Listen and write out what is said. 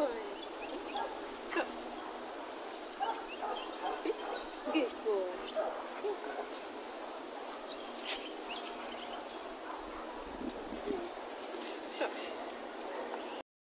one.